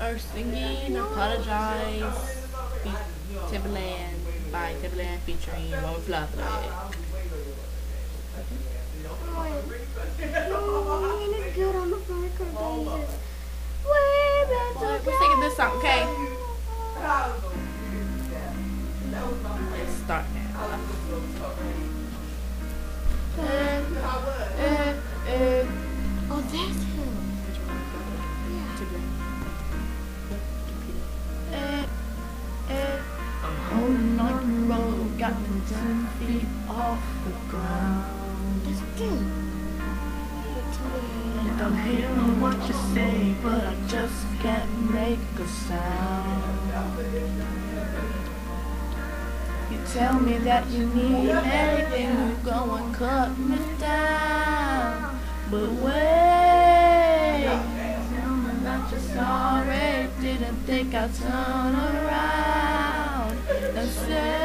are singing Apologize Be Timbaland by Timbaland featuring Roman Fluff. No, it's good on the record basis. We've been We're singing this song, okay? Let's start now. Got me ten feet off the ground. That's good. And I'm hearing what you say, but I just can't make a sound. You tell me that you need anything, you go and cut me down. But wait, tell me that you're sorry, didn't think I'd turn around and say.